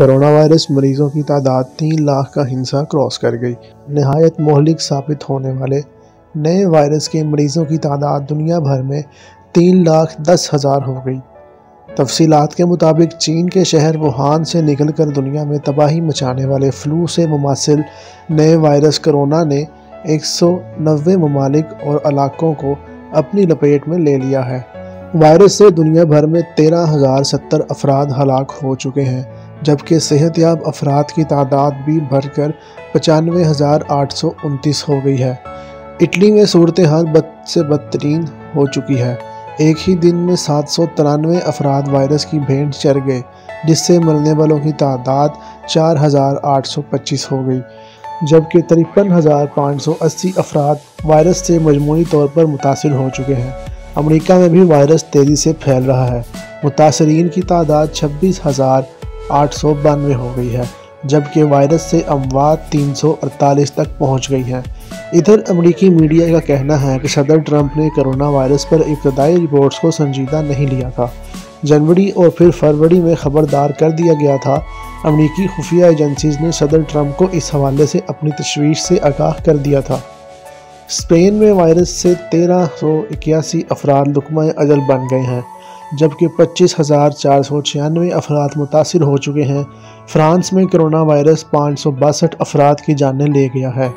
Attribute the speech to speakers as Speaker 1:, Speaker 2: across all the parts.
Speaker 1: Corona virus मरीजों की तादाद तीन लाख का हिंसा क्रॉस कर गई। नहायत मोहलिक साबित होने वाले नए वायरस के मरीजों की तादाद दुनिया भर में तीन लाख दस हज़ार हो गई। तफसीलात के मुताबिक चीन के शहर वुहान से निकलकर दुनिया में तबाही मचाने वाले फ्लू से मुमासिल नए वायरस कोरोना ने एक सौ नब्बे ममालिक और इलाकों को अपनी लपेट में ले लिया है। वायरस से दुनिया भर में तेरह हज़ार सत्तर अफराद हलाक हो चुके हैं। जबकि सेहतयाब अफराद की तादाद भी बढ़कर पचानवे हज़ार आठ सौ उनतीस हो गई है। इटली में सूरत हाल बद से बदतरीन हो चुकी है। एक ही दिन में सात सौ तिरानवे अफराद वायरस की भेंट चढ़ गए, जिससे मरने वालों की तादाद चार हज़ार आठ सौ पच्चीस हो गई, जबकि तिरपन हज़ार पाँच सौ अस्सी अफराद वायरस से मजमू तौर पर मुतासर हो चुके हैं। अमरीका में भी वायरस तेज़ी से फैल रहा है। मुतासरीन की तादाद छब्बीस हज़ार आठ सौ बानवे हो गई है, जबकि वायरस से अमवात तीन सौ अड़तालीस तक पहुँच गई हैं। इधर अमरीकी मीडिया का कहना है कि सदर ट्रंप ने कोरोना वायरस पर इब्तदाई रिपोर्ट्स को संजीदा नहीं लिया था। जनवरी और फिर फरवरी में खबरदार कर दिया गया था। अमरीकी खुफिया एजेंसीज ने सदर ट्रंप को इस हवाले से अपनी तशवीश से आगाह कर दिया था। स्पेन में वायरस से तेरह सौ इक्यासी अफराद लुकमा अजल बन गए हैं। जबकि पच्चीस हज़ार चार सौ छियानवे अफराद मुतासर हो चुके हैं। फ्रांस में करोना वायरस पाँच सौ बासठ अफराद की जानें ले गया है।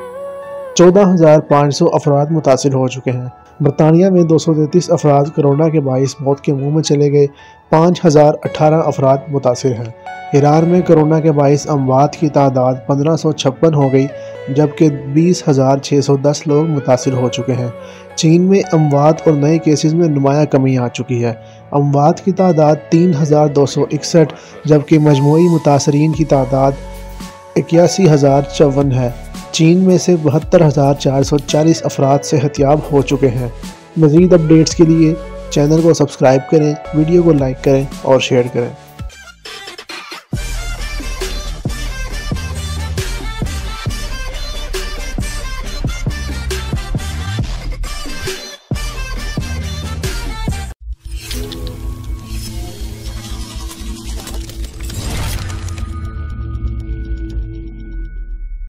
Speaker 1: चौदह हज़ार पाँच सौ अफराद मुतासर हो चुके हैं। बरतानिया में दो सौ तैंतीस अफराद करोना के बाईस मौत के मुँह में चले गए। पाँच हज़ार अठारह अफराद मुतासर हैं। ईरान में कोरोना के बाईस अमवात की तादाद पंद्रह सौ छप्पन हो गई, जबकि बीस हज़ार छः सौ दस लोग मुतासर हो चुके हैं। चीन में अमवात और नए केसेस में नुमाया कमी आ चुकी है। अमवात की तादाद तीन हज़ार दो सौ इकसठ, जबकि मजमू मुतासरीन की तादाद इक्यासी हज़ार चौवन है। चीन में से बहत्तर हज़ार चार सौ चालीस अफराद सेहतियाब हो चुके हैं। मज़ीद अपडेट्स के लिए चैनल को सब्सक्राइब करें, वीडियो को लाइक करें और शेयर करें।